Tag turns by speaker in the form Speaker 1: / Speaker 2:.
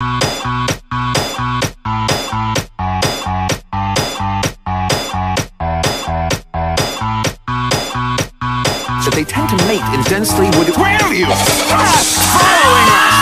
Speaker 1: So they tend to mate in densely wooded... Where are you? Stop following us!